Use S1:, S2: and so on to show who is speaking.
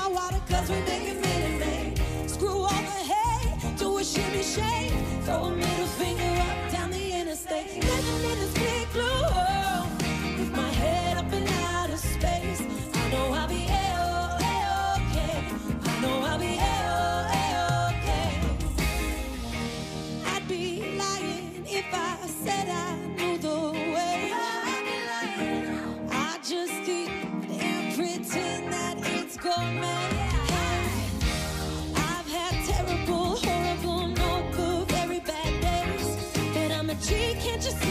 S1: my water, cause we make a minute rain. Screw all the hate. do a shimmy shake. Throw a middle finger up down the interstate. Living in this big blue world, with my head up and out of space. I know I'll be A-okay. I know I'll be A-okay. I'd be lying if I said I just